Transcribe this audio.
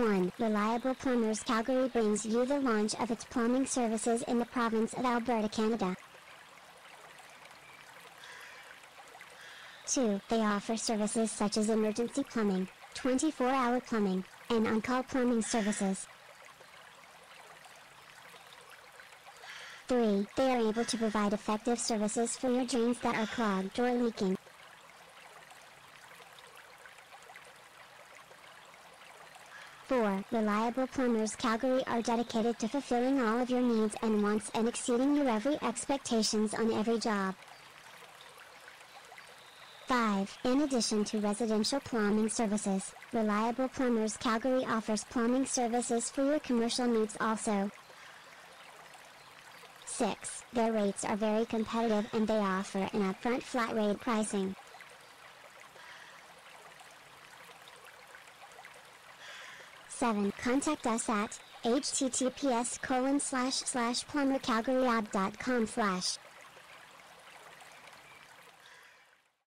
1. Reliable Plumbers Calgary brings you the launch of its plumbing services in the province of Alberta, Canada. 2. They offer services such as emergency plumbing, 24-hour plumbing, and on-call plumbing services. 3. They are able to provide effective services for your drains that are clogged or leaking. 4. Reliable Plumbers Calgary are dedicated to fulfilling all of your needs and wants and exceeding your every expectations on every job. 5. In addition to residential plumbing services, Reliable Plumbers Calgary offers plumbing services for your commercial needs also. 6. Their rates are very competitive and they offer an upfront flat rate pricing. 7. Contact us at https colon slash slash plumbercalgaryab.com slash